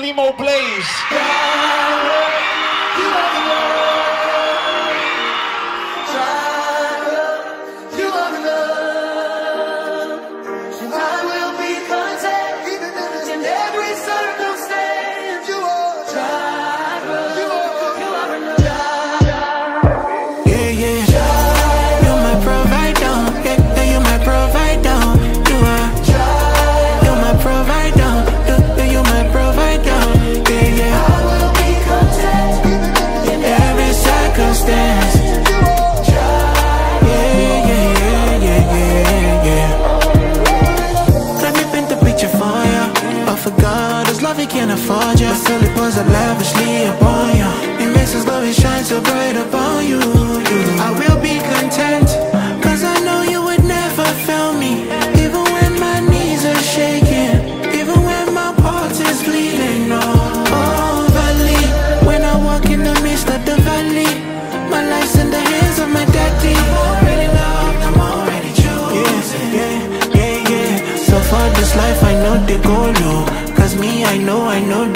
Limo Blaze. I will be content Cause I know you would never fail me. Even when my knees are shaking Even when my heart is bleeding No, oh valley. When I walk in the midst of the valley My life's in the hands of my daddy. Already loved, I'm already chosen. Yeah, yeah, yeah, So for this life I know the me I know, I know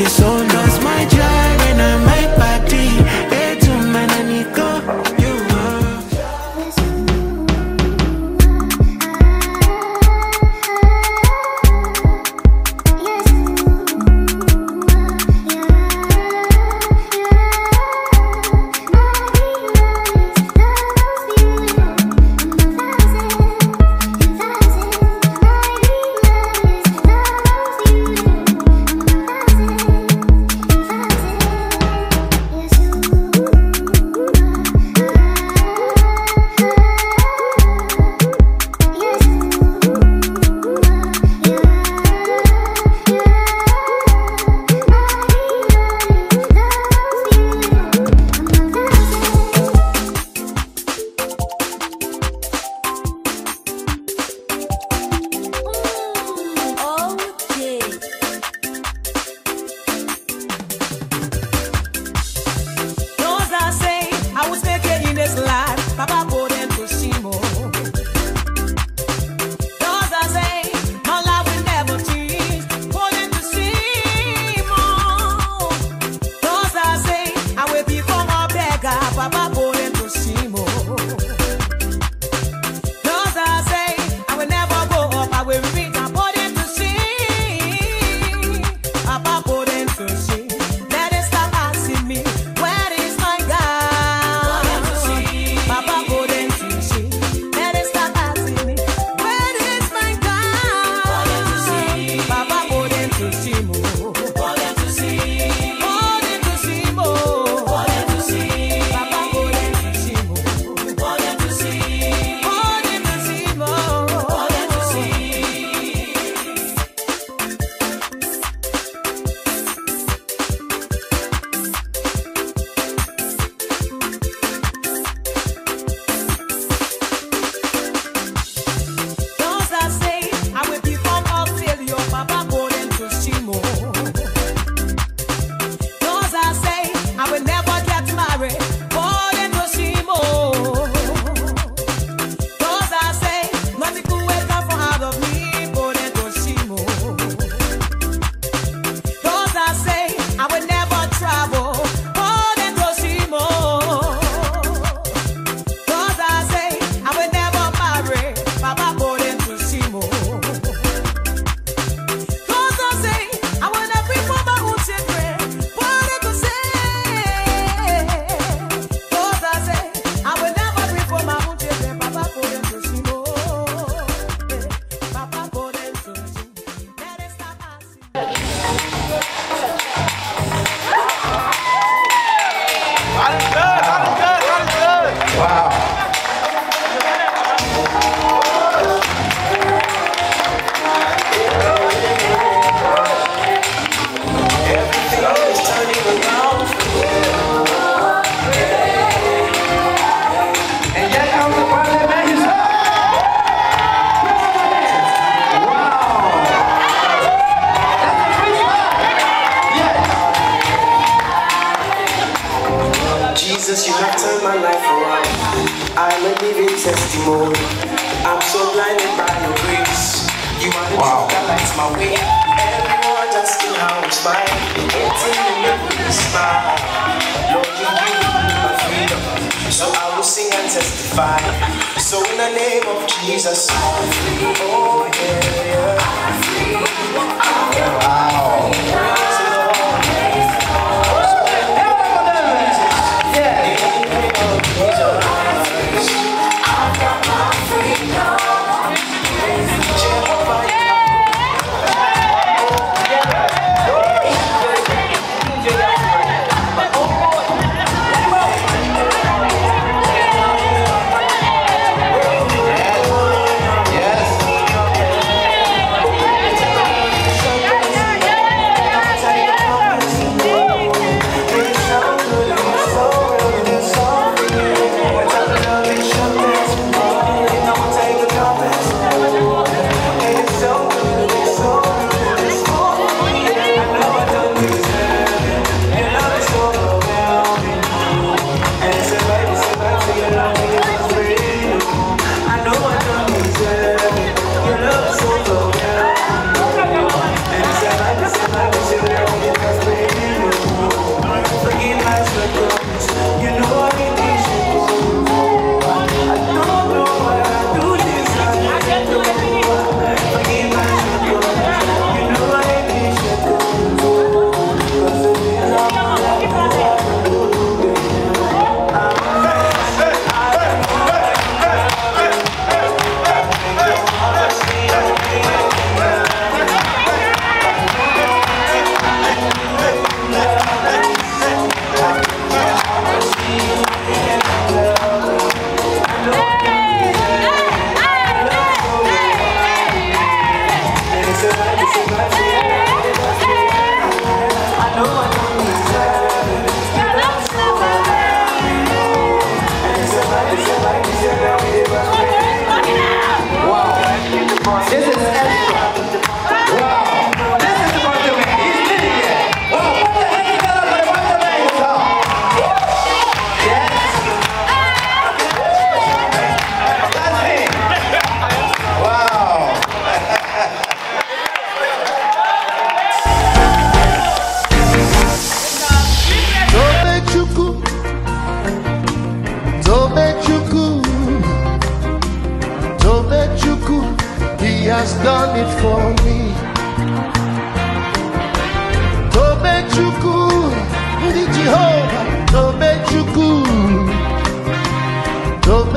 So I will sing and testify. So in the name of Jesus, oh yeah.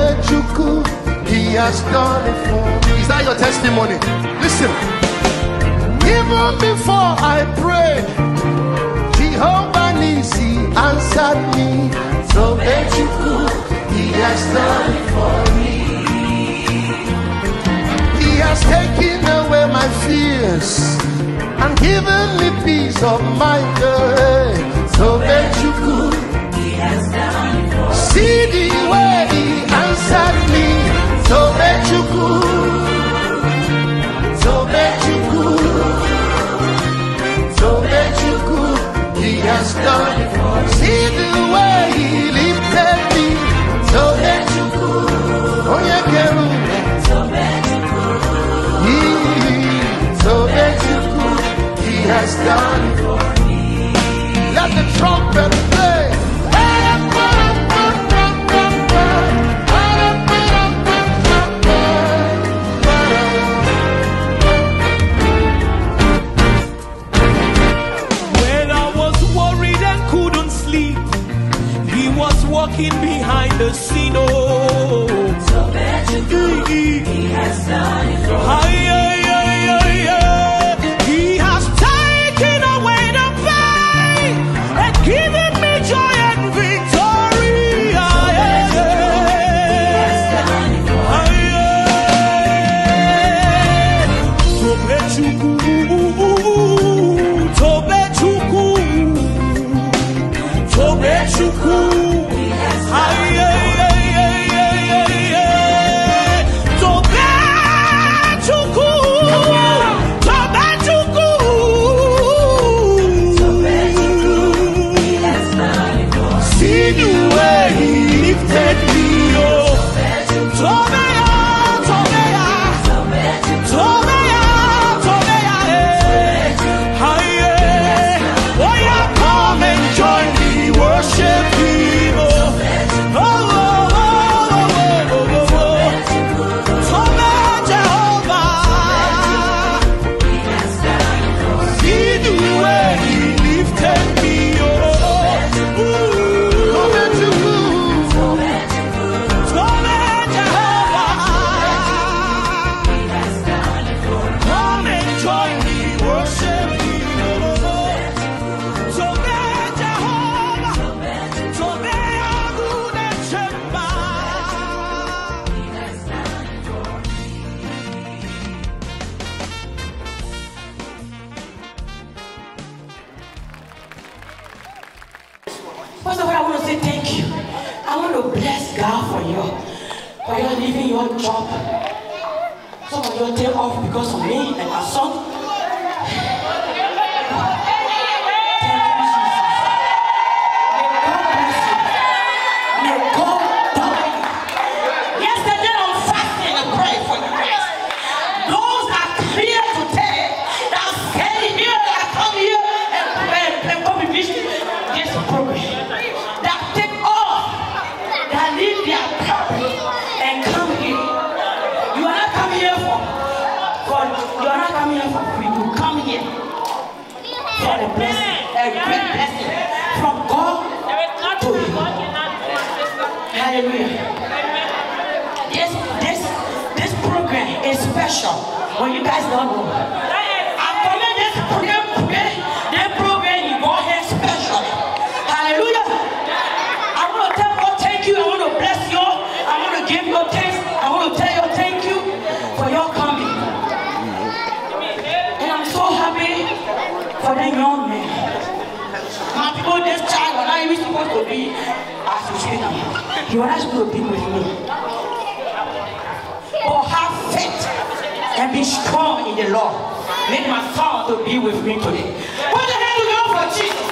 it He has done it for me. Is that your testimony? Listen. Even before I prayed Jehovah Nisi answered me. Tobechukwu He has done it for me has taken away my fears and given me peace of mind. Eh, so that you could see the way done. For you leaving your job. Some of you take off because of me and my is special. When you guys don't know, commit this program, this program you go here special. Hallelujah. I want to tell God thank you. I want to bless you. I want to give you. I want to tell you thank you for your coming. And I'm so happy for that. My people, child supposed to be not supposed to be with me. Be strong in the Lord. Make my son to be with me today. Put the hand together for Jesus.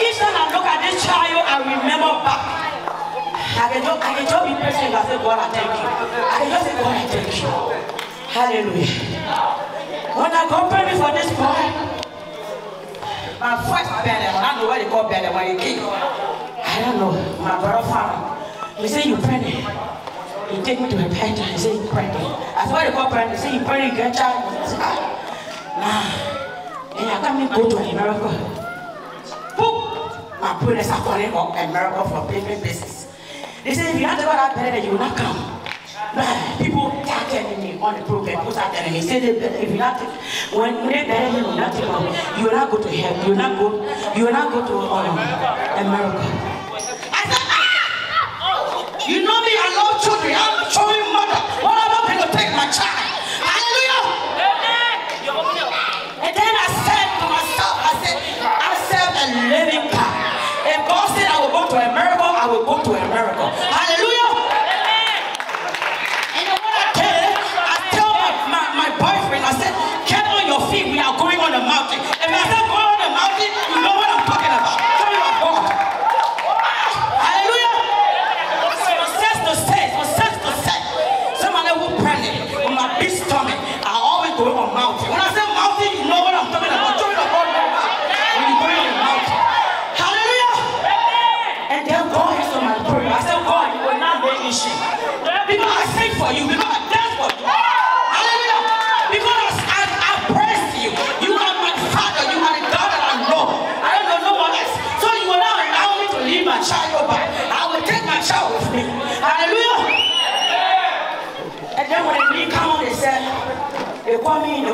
Each time I look at this child, I remember back. I can just, I can just be patient and say, God, I thank you. I can just say, God, I thank you. Hallelujah. When I go pray for this boy, my first belly, I don't know what they call belly when you came. I don't know. My brother found He said, You pregnant. He take me to a bed. He said, You pregnant. That's what they call pregnant. He said, You pregnant, you get child. I said, ah, Nah. And I can't go to America. Boom. My parents are calling up America for payment basis. They said, If you to go that belly, you will not come. Man, people start telling me on the program, people start telling me, say better, if you not when, they better you will not take off, you will not go to heaven, you will not go, you will not go to um, America. You know me, I love children, I'm a showing mother. Am I going to take my child? Hallelujah! And then I said to myself, I said, I serve a living God. If God said I will go to America, I will go to America.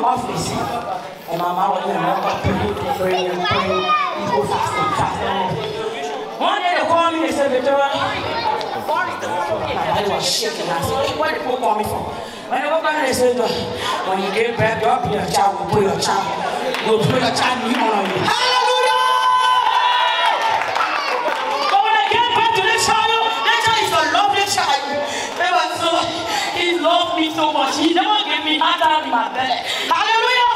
Call me in the office. And my mom was in America praying, praying, praying. People fasting, fasting. One day they called me, they said, Victoria, my was shaking. I said, where did people call me from? When they woke up, they said, when you get back, your child, we'll put your child, we'll put your child in on you. So much. He never gave me in my belly. Hallelujah!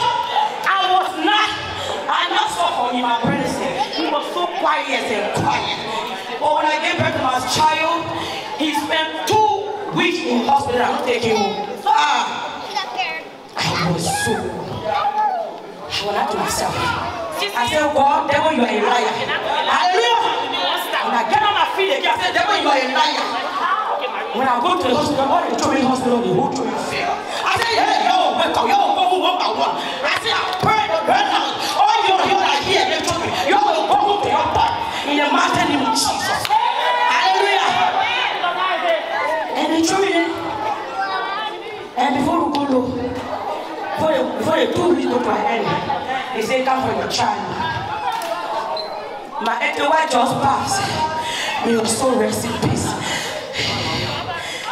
I was not, I not suffer in my pregnancy. He was so quiet and quiet. But when I gave birth to my child, he spent two weeks in hospital. I'm taking home. Ah, I was so. I went out to myself. I said, God, devil, you are a liar. Hallelujah. When I get on my feet again, I said, devil, you are a liar. When I go to the hospital, all the children the hospital, hold to me fear. I said, hey, yo, wake up, yo, go home one by one. I said, I pray the burn out. All you here they told me, you will go home to your body in the mighty name of Jesus. Hallelujah. And the children, and before we go low, before the, before the two weeks go to an end, they say, come for your child. My ex-wife just passed. May your soul rest in peace.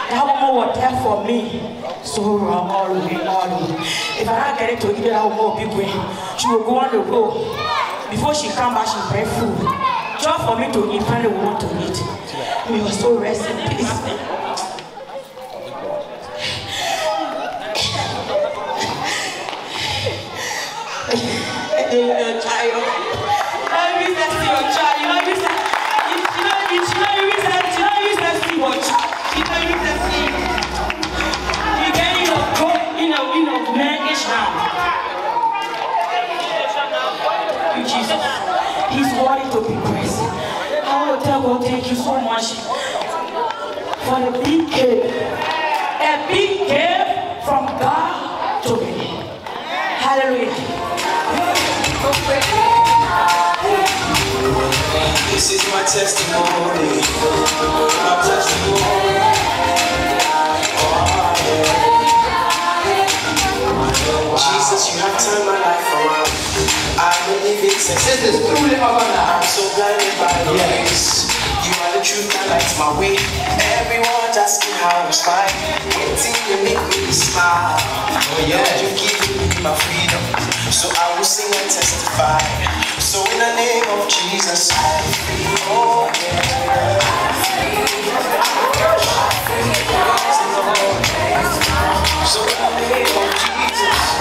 That woman was there for me. So wrong all the way, all the way. If I don't get it to eat that woman will be great. She will go on the road. Before she come back, she bring food. Just for me to eat, find the woman to eat. May your soul rest in peace. Testimony. My testimony. Jesus, you have turned my life around. I'm a living This is truly our I'm so blinded by your grace. You are the truth that lights my way. Everyone's asking how I'm fine. Waiting to make me smile. Oh yeah, you give me my freedom. So I will sing and testify. So in the name of Jesus, oh yeah. So in the name of Jesus.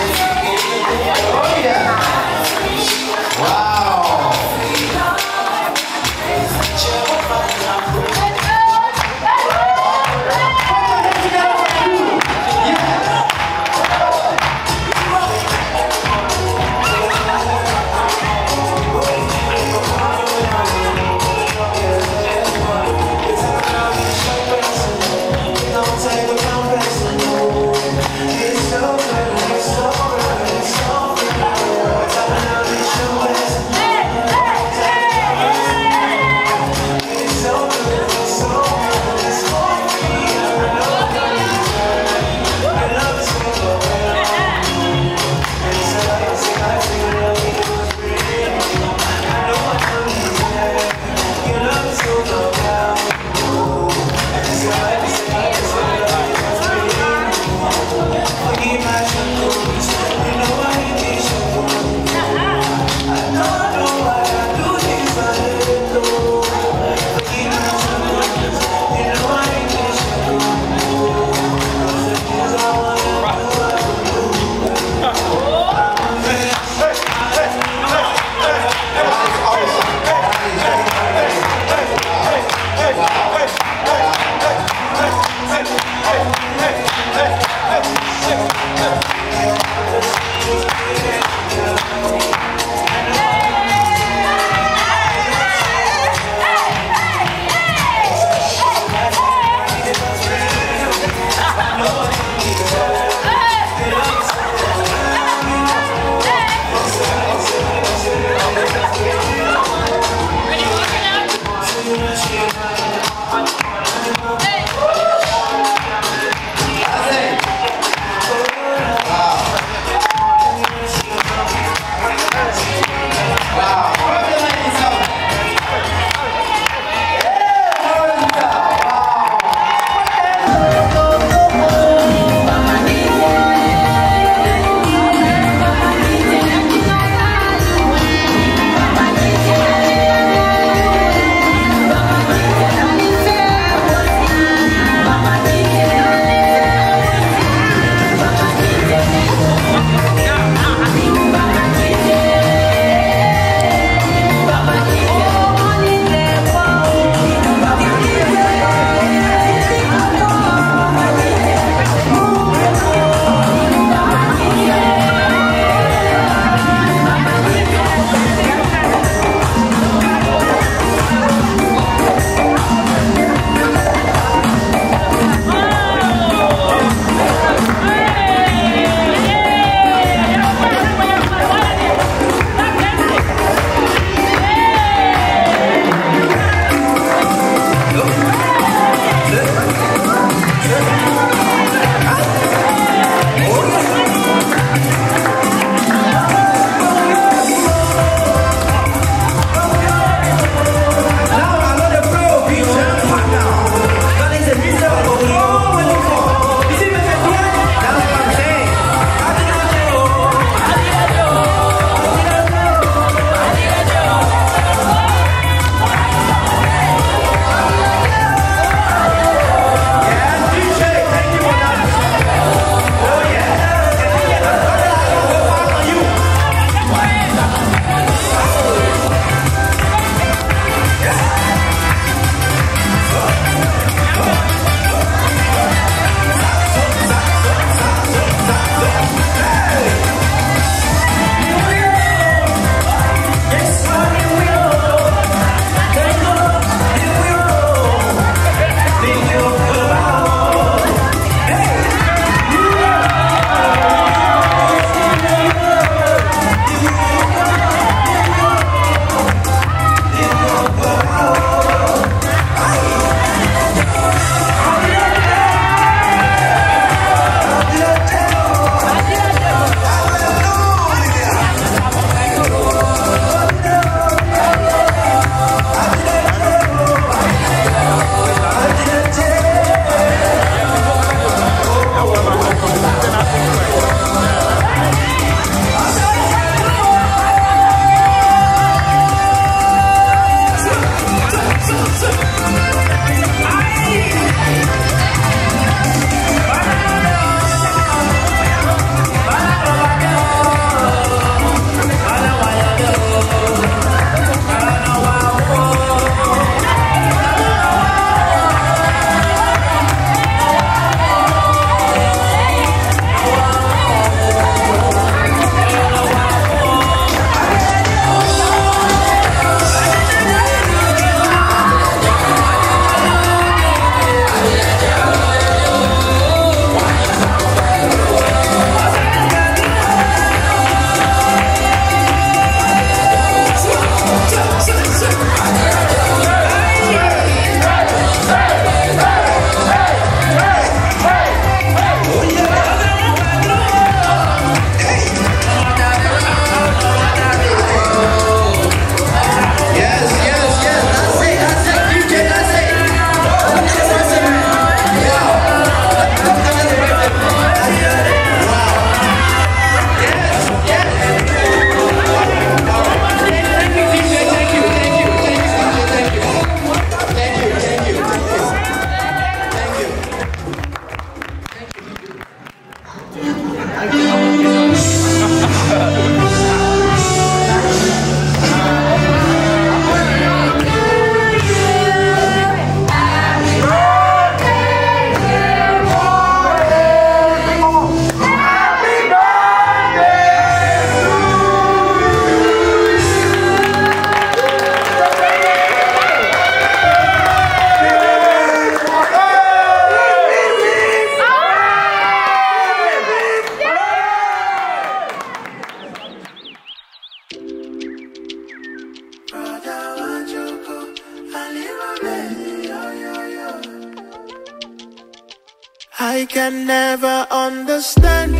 I can never understand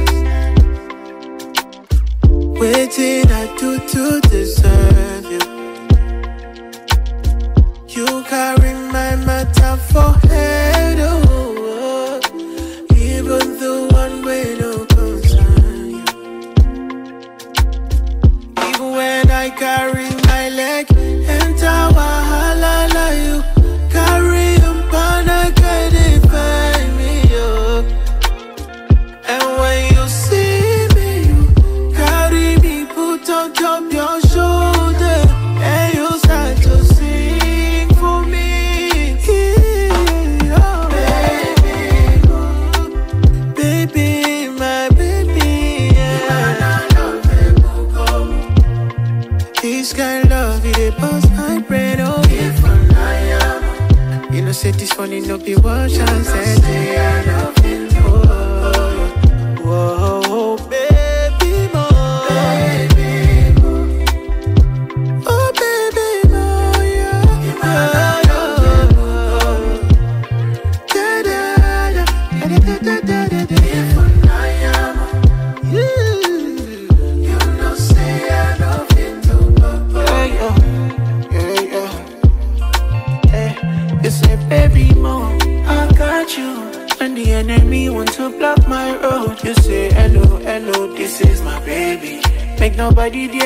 What did I do to deserve you. You carry my matter for head This kind of love, it a my brain, oh If I'm You know, say this funny, no be what I said. I did